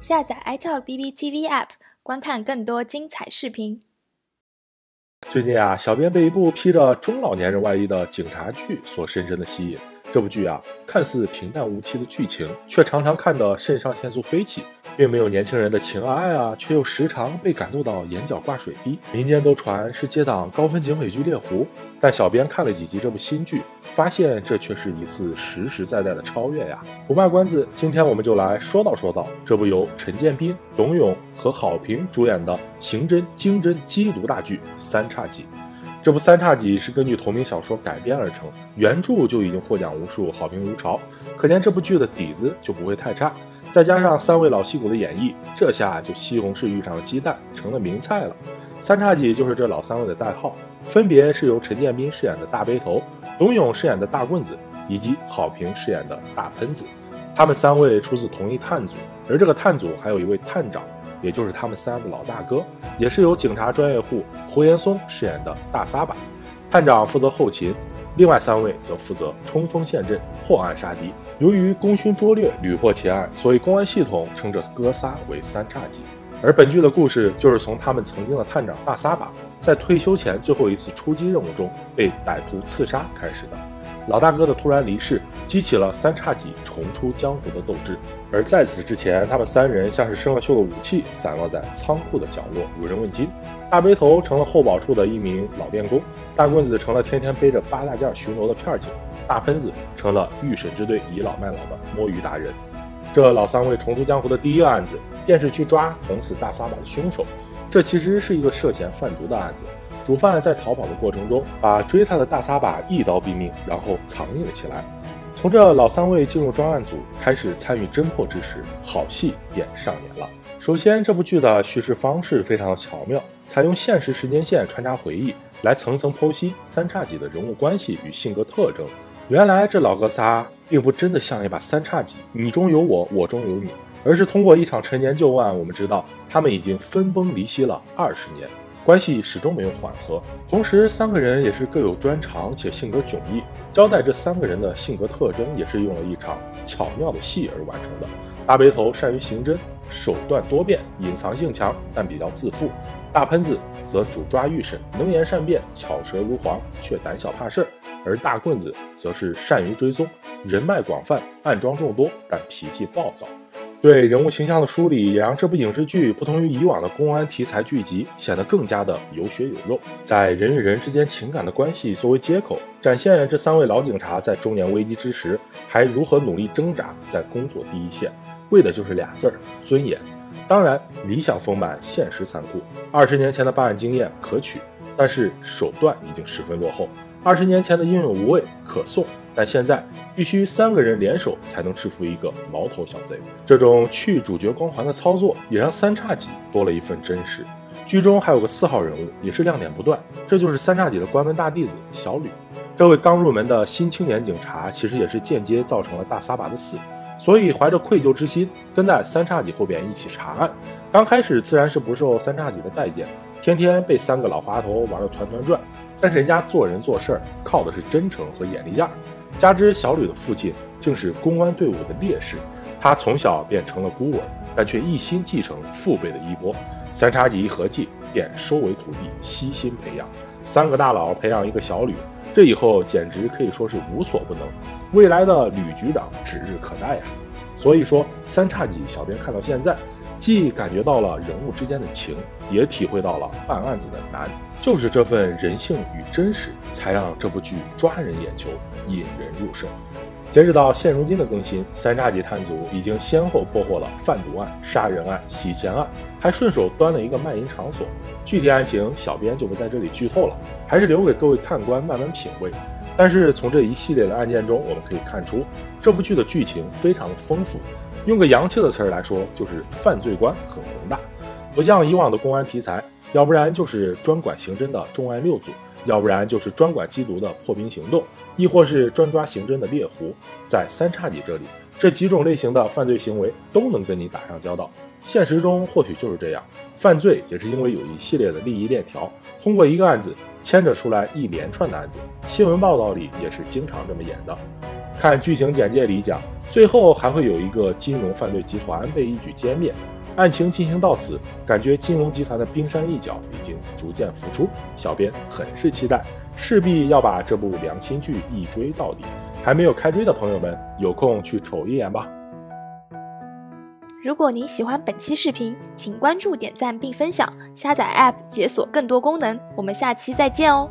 下载 iTalk BBTV App，观看更多精彩视频。最近啊，小编被一部披着中老年人外衣的警察剧所深深的吸引。这部剧啊，看似平淡无奇的剧情，却常常看得肾上腺素飞起。并没有年轻人的情爱啊，却又时常被感动到眼角挂水滴。民间都传是接档高分警匪剧《猎狐》，但小编看了几集这部新剧，发现这却是一次实实在在的超越呀！不卖关子，今天我们就来说道说道这部由陈建斌、董勇和郝平主演的刑侦经侦缉毒大剧《三叉戟》。这部《三叉戟》是根据同名小说改编而成，原著就已经获奖无数，好评如潮，可见这部剧的底子就不会太差。再加上三位老戏骨的演绎，这下就西红柿遇上了鸡蛋，成了名菜了。三叉戟就是这老三位的代号，分别是由陈建斌饰演的大背头，董勇饰演的大棍子，以及郝平饰演的大喷子。他们三位出自同一探组，而这个探组还有一位探长，也就是他们三个老大哥，也是由警察专业户胡岩松饰演的大撒把。探长负责后勤。另外三位则负责冲锋陷阵、破案杀敌。由于功勋卓越、屡破奇案，所以公安系统称这哥仨为“三叉戟”。而本剧的故事就是从他们曾经的探长大撒把在退休前最后一次出击任务中被歹徒刺杀开始的。老大哥的突然离世，激起了三叉戟重出江湖的斗志。而在此之前，他们三人像是生了锈的武器，散落在仓库的角落，无人问津。大背头成了后保处的一名老电工，大棍子成了天天背着八大件巡逻的片警，大喷子成了预审支队倚老卖老的摸鱼达人。这老三位重出江湖的第一个案子，便是去抓捅死大撒把的凶手。这其实是一个涉嫌贩毒的案子。主犯在逃跑的过程中，把追他的大撒把一刀毙命，然后藏匿了起来。从这老三位进入专案组，开始参与侦破之时，好戏便上演了。首先，这部剧的叙事方式非常的巧妙，采用现实时间线穿插回忆，来层层剖析三叉戟的人物关系与性格特征。原来这老哥仨并不真的像一把三叉戟，你中有我，我中有你，而是通过一场陈年旧案，我们知道他们已经分崩离析了二十年。关系始终没有缓和，同时三个人也是各有专长且性格迥异。交代这三个人的性格特征，也是用了一场巧妙的戏而完成的。大背头善于刑侦，手段多变，隐藏性强，但比较自负；大喷子则主抓预审，能言善辩，巧舌如簧，却胆小怕事儿；而大棍子则是善于追踪，人脉广泛，暗桩众多，但脾气暴躁。对人物形象的梳理，也让这部影视剧不同于以往的公安题材剧集，显得更加的有血有肉。在人与人之间情感的关系作为接口，展现这三位老警察在中年危机之时，还如何努力挣扎在工作第一线，为的就是俩字儿——尊严。当然，理想丰满，现实残酷。二十年前的办案经验可取，但是手段已经十分落后。二十年前的英勇无畏可颂。但现在必须三个人联手才能制服一个毛头小贼，这种去主角光环的操作也让三叉戟多了一份真实。剧中还有个四号人物，也是亮点不断，这就是三叉戟的关门大弟子小吕。这位刚入门的新青年警察，其实也是间接造成了大撒把的死，所以怀着愧疚之心，跟在三叉戟后边一起查案。刚开始自然是不受三叉戟的待见，天天被三个老滑头玩得团团转。但是人家做人做事儿靠的是真诚和眼力劲儿。加之小吕的父亲竟是公安队伍的烈士，他从小便成了孤儿，但却一心继承父辈的衣钵。三叉戟一合计，便收为徒弟，悉心培养。三个大佬培养一个小吕，这以后简直可以说是无所不能，未来的吕局长指日可待呀！所以说，三叉戟小编看到现在，既感觉到了人物之间的情，也体会到了办案子的难。就是这份人性与真实，才让这部剧抓人眼球。引人入胜。截止到现如今的更新，三叉戟探组已经先后破获了贩毒案、杀人案、洗钱案，还顺手端了一个卖淫场所。具体案情，小编就不在这里剧透了，还是留给各位看官慢慢品味。但是从这一系列的案件中，我们可以看出，这部剧的剧情非常的丰富。用个洋气的词儿来说，就是犯罪观很宏大，不像以往的公安题材，要不然就是专管刑侦的重案六组。要不然就是专管缉毒的破冰行动，亦或是专抓刑侦的猎狐。在三叉戟这里，这几种类型的犯罪行为都能跟你打上交道。现实中或许就是这样，犯罪也是因为有一系列的利益链条，通过一个案子牵扯出来一连串的案子。新闻报道里也是经常这么演的。看剧情简介里讲，最后还会有一个金融犯罪集团被一举歼灭。案情进行到此，感觉金融集团的冰山一角已经逐渐浮出，小编很是期待，势必要把这部良心剧一追到底。还没有开追的朋友们，有空去瞅一眼吧。如果您喜欢本期视频，请关注、点赞并分享，下载 App 解锁更多功能。我们下期再见哦。